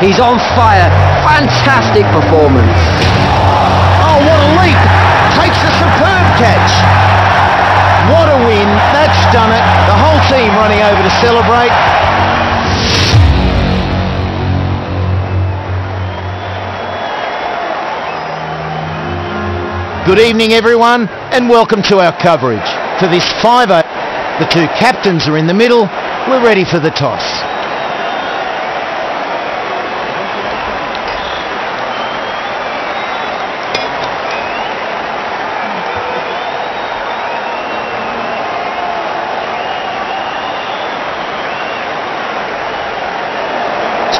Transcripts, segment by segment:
He's on fire. Fantastic performance. Oh, what a leap! Takes a superb catch. What a win. That's done it. The whole team running over to celebrate. Good evening, everyone, and welcome to our coverage. For this 5 the two captains are in the middle. We're ready for the toss.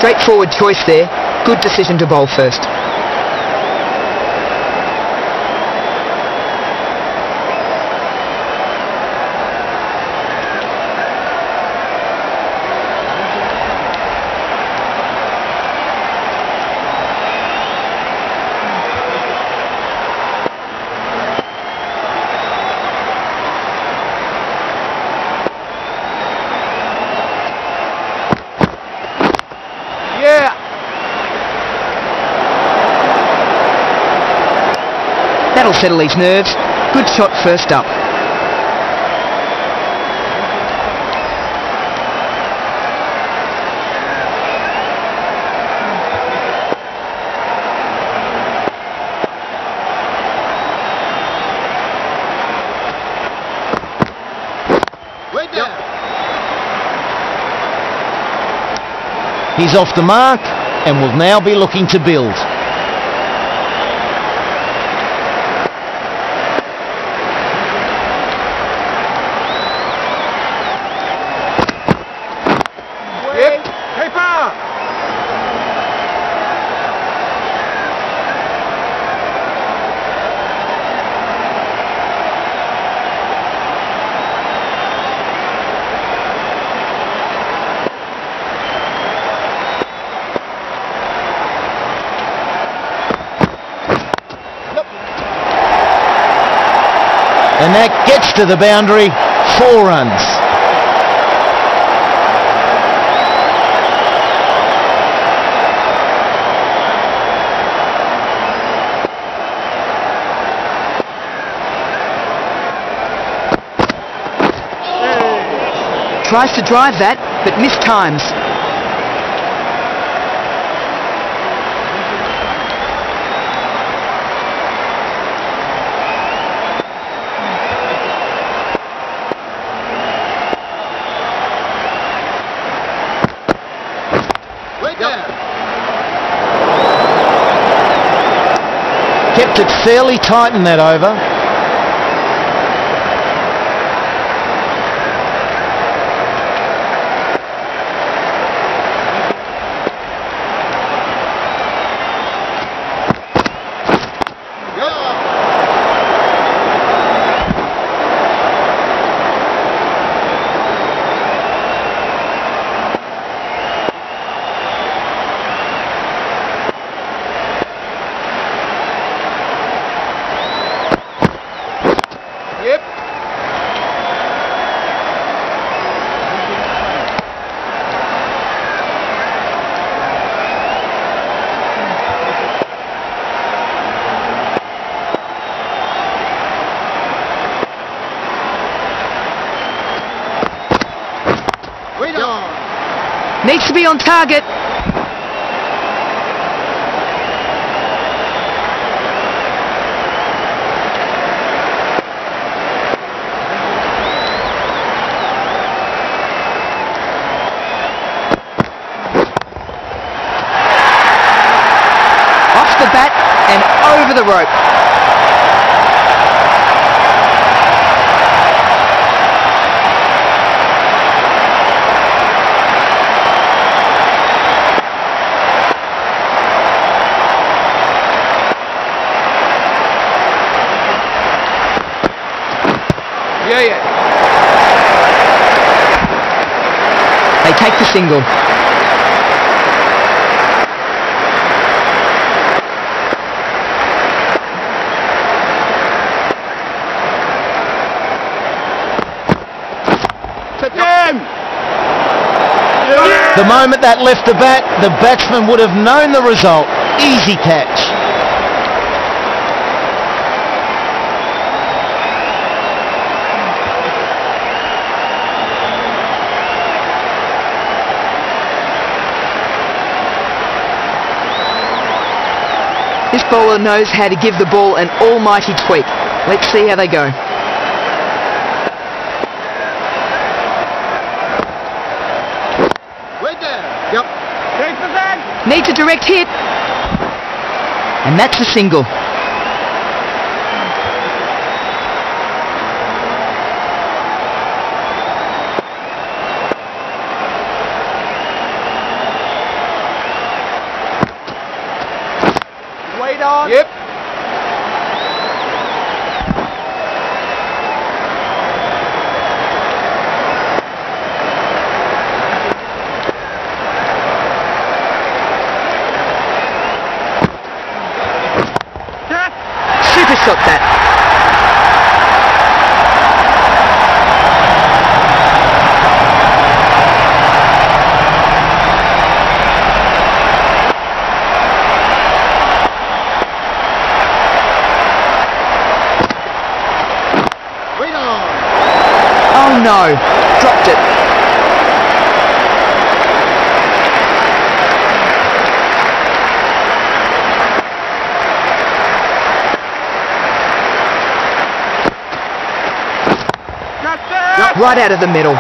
Straightforward choice there. Good decision to bowl first. Yeah. That'll settle his nerves. Good shot first up. He's off the mark and will now be looking to build. Yep. Keeper. And that gets to the boundary. Four runs. Tries to drive that, but mistimes. It fairly tight in that over. Yep. Needs to be on target. Off the bat and over the rope. Yeah, yeah. They take the single. The moment that left the bat, the batsman would have known the result. Easy catch. This bowler knows how to give the ball an almighty tweak. Let's see how they go. Way down. Yep. Take the back. Needs a direct hit. And that's a single. Wait on. Yep. Shot that. Oh no. Dropped it. Got that. Right out of the middle.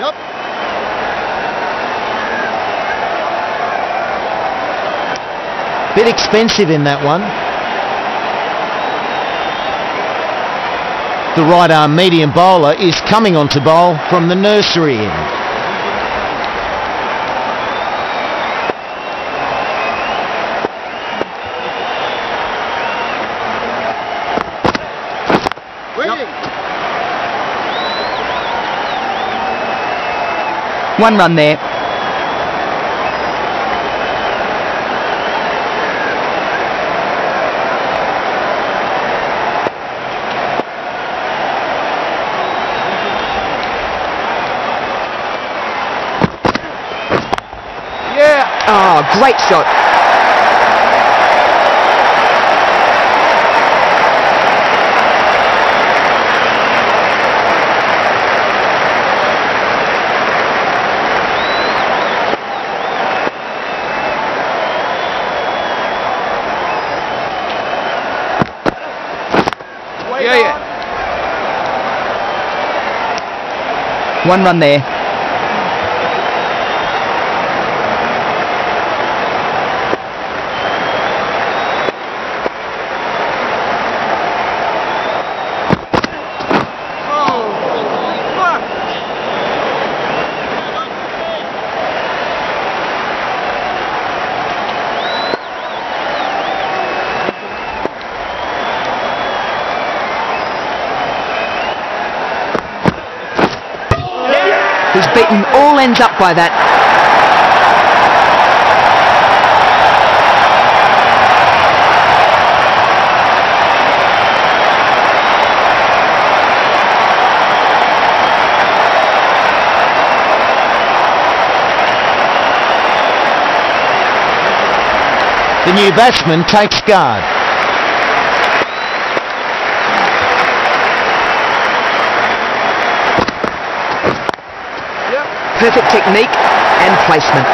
Yep. Bit expensive in that one. The right arm medium bowler is coming on to bowl from the nursery end. One run there. Yeah. Oh, great shot. Yeah, yeah. One run there. Oh. Fuck. He's beaten all ends up by that. The new batsman takes guard. Perfect technique and placement.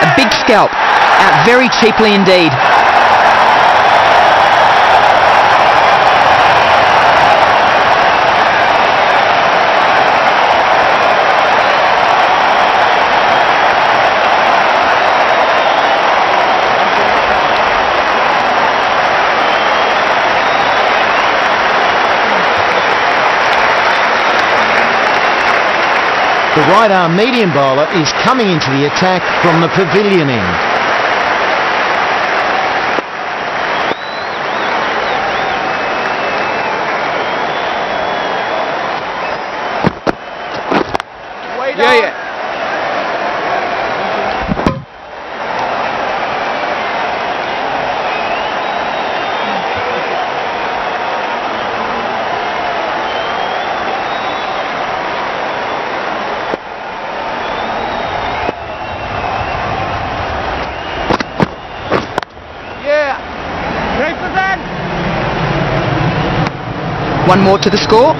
A big scalp. Out very cheaply indeed. The right arm medium bowler is coming into the attack from the pavilion end. Way Yeah, down. yeah. Yeah. Keep it then. One more to the score.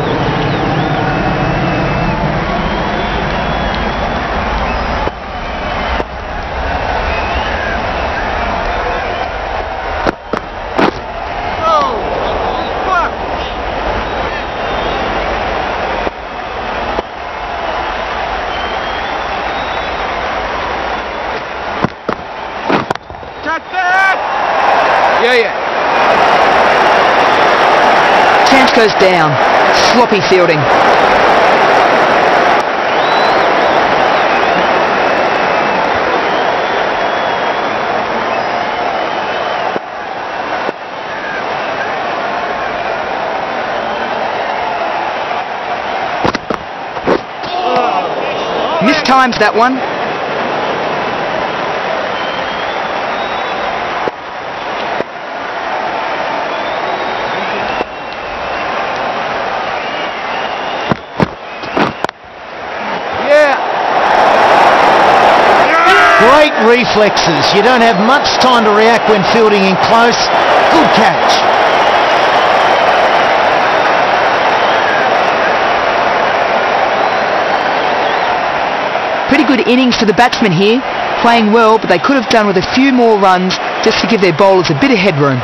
Oh. Fuck. Touch that. Yeah, yeah. Chance goes down. Sloppy fielding. Mistimes that one. Yeah. Great reflexes. You don't have much time to react when fielding in close. Good catch. Pretty good innings for the batsmen here. Playing well, but they could have done with a few more runs just to give their bowlers a bit of headroom.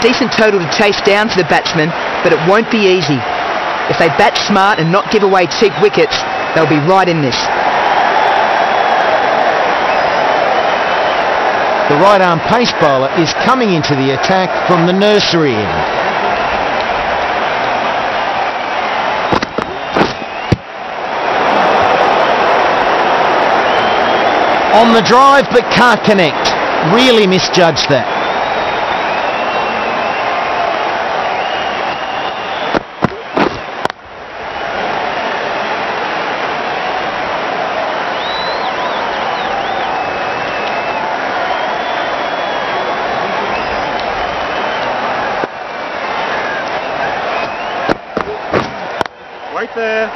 Decent total to chase down for the batsmen, but it won't be easy. If they bat smart and not give away cheap wickets, they'll be right in this. The right arm pace bowler is coming into the attack from the nursery end. On the drive but can't connect. Really misjudged that. Right there.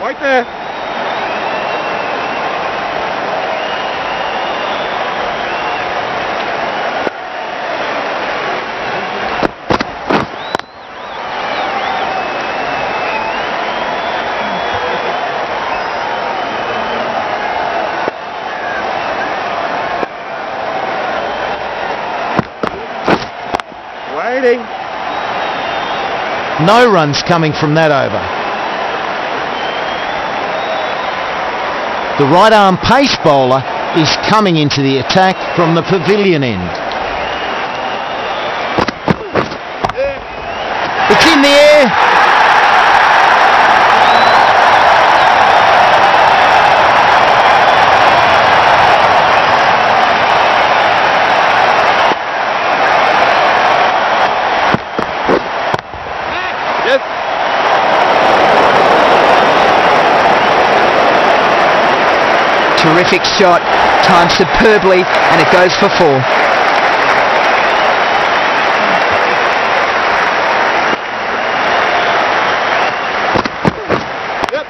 Right there. Waiting. No runs coming from that over. The right arm pace bowler is coming into the attack from the pavilion end. It's in the air. Yes. Terrific shot, timed superbly, and it goes for four. Yep.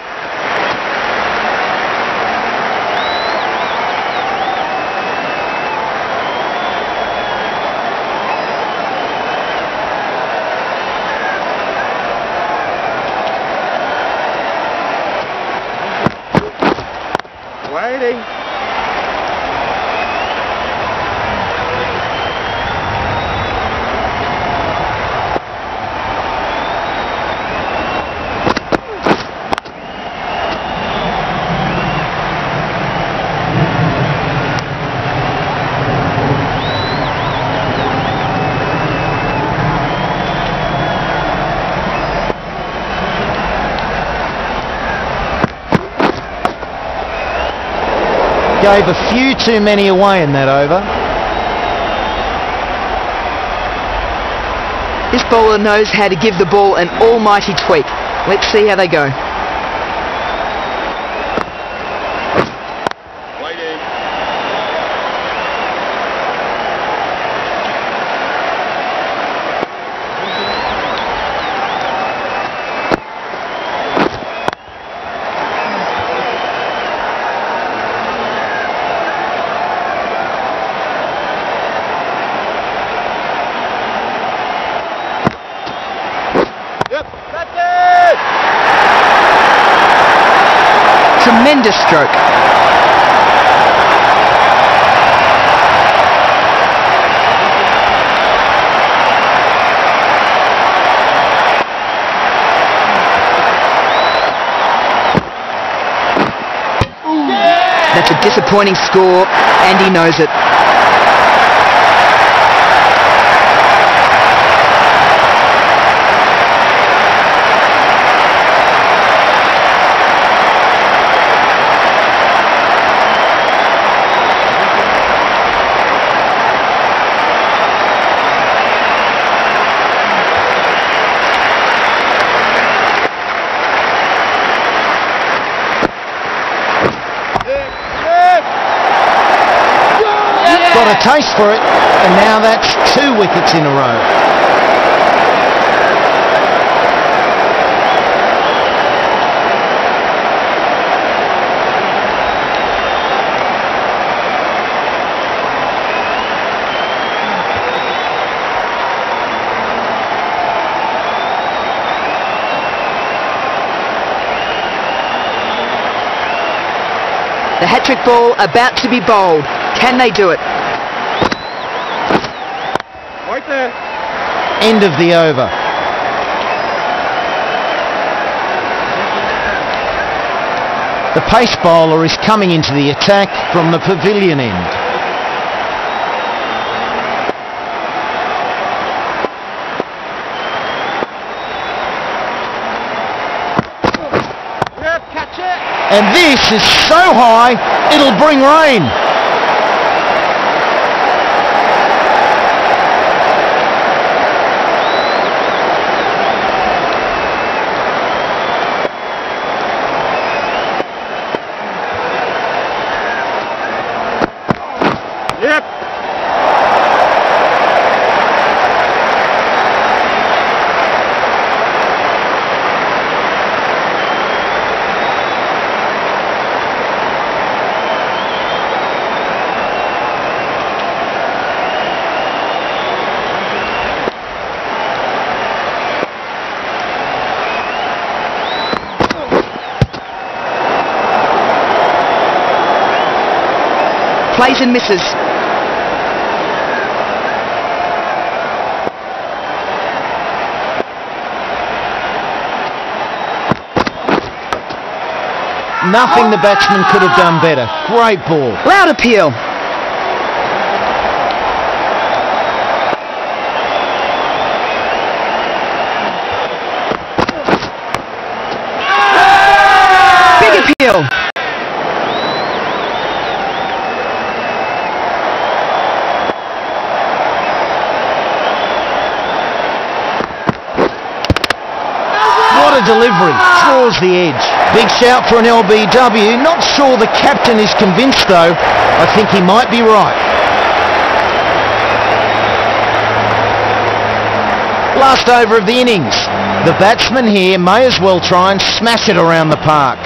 Waiting. Gave a few too many away in that over. This bowler knows how to give the ball an almighty tweak. Let's see how they go. Waiting. Yep, that's it! Tremendous stroke. That's a disappointing score, and he knows it. Got a taste for it, and now that's two wickets in a row. The hat-trick ball about to be bowled. Can they do it? Right there. End of the over. The pace bowler is coming into the attack from the pavilion end. Yep! And this is so high, it'll bring rain. Plays and misses. Nothing the batsman could have done better. Great ball. Loud appeal. Big appeal. What a delivery. Draws the edge. Big shout for an LBW. Not sure the captain is convinced though. I think he might be right. Last over of the innings. The batsman here may as well try and smash it around the park.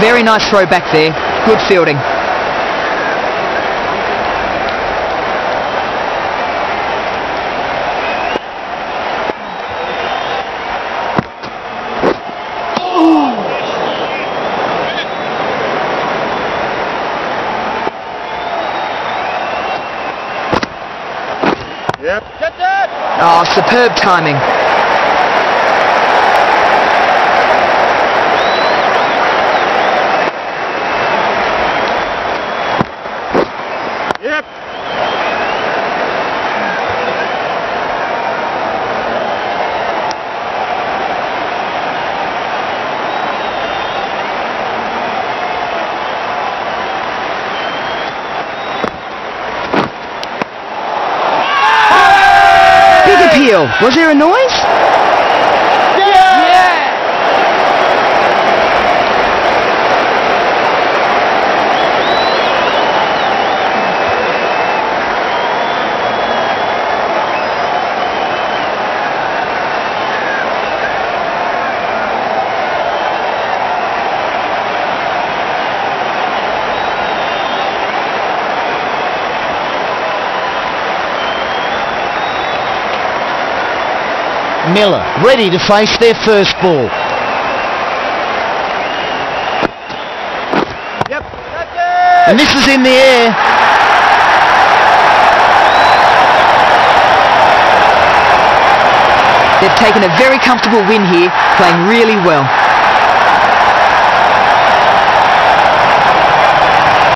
Very nice throw back there. Good fielding. Yep. Get that! Oh, superb timing. Yep. well. Was there a noise? Yeah! Miller ready to face their first ball. Yep. And this is in the air. They've taken a very comfortable win here, playing really well.